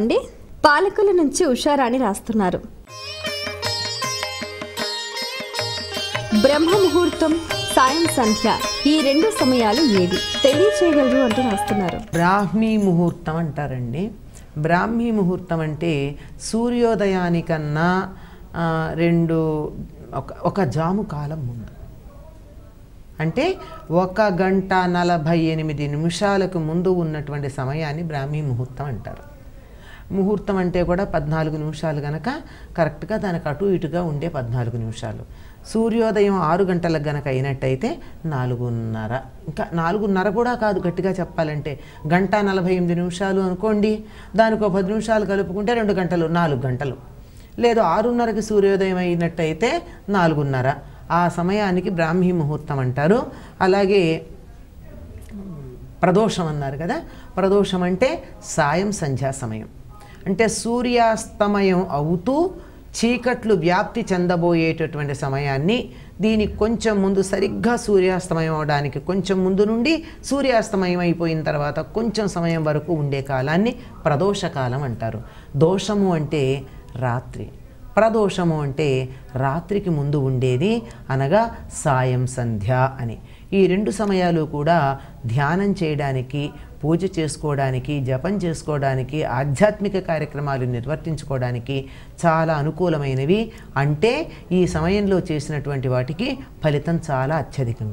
చెప్పండి. పాలకుల నుంచి ఉషారాణి రాస్తున్నారు. బ్రహ్మ ముహూర్తం సాయం సంధ్య ఈ రెండు సమయాలు ఏవి? తెలియచేయగలరు అంటూ రాస్తున్నారు. బ్రాహ్మీ ముహూర్తం అంటారండి. బ్రాహ్మీ ముహూర్తం అంటే సూర్యోదయానికన్నా రెండు ఒక ఒక జాము కాలం ముందు. అంటే ఒక గంట నలభై ఎనిమిది నిమిషాలకు ముందు ఉన్నటువంటి సమయాన్ని బ్రాహ్మీ ముహూర్తం అంటారు. ముహూర్తం అంటే కూడా పద్నాలుగు నిమిషాలు గనక కరెక్ట్గా దానికి అటు ఇటుగా ఉండే పద్నాలుగు నిమిషాలు. సూర్యోదయం ఆరు గంటలకు గనక అయినట్టయితే నాలుగున్నర. ఇంకా నాలుగున్నర కూడా కాదు గట్టిగా చెప్పాలంటే. గంట నలభై ఎనిమిది నిమిషాలు అనుకోండి దానికి ఒక పది నిమిషాలు కలుపుకుంటే రెండు గంటలు నాలుగు గంటలు. లేదు ఆరున్నరకి సూర్యోదయం అయినట్టయితే నాలుగున్నర. ఆ సమయానికి బ్రాహ్మీ ముహూర్తం అంటారు. అలాగే ప్రదోషం అన్నారు కదా ప్రదోషం అంటే సాయం సంధ్యా సమయం. అంటే సూర్యాస్తమయం అవుతూ చీకట్లు వ్యాప్తి చెందబోయేటటువంటి సమయాన్ని దీనికి కొంచెం ముందు సరిగ్గా సూర్యాస్తమయం అవడానికి కొంచెం ముందు నుండి సూర్యాస్తమయం అయిపోయిన తర్వాత కొంచెం సమయం వరకు ఉండే కాలాన్ని ప్రదోషకాలం అంటారు. దోషము అంటే రాత్రి. ప్రదోషము అంటే రాత్రికి ముందు ఉండేది అనగా సాయం సంధ్య అని. ఈ రెండు సమయాలు కూడా ధ్యానం చేయడానికి పూజ చేసుకోవడానికి జపం చేసుకోవడానికి ఆధ్యాత్మిక కార్యక్రమాలు నిర్వర్తించుకోవడానికి చాలా అనుకూలమైనవి. అంటే ఈ సమయంలో చేసినటువంటి వాటికి ఫలితం చాలా అత్యధికంగా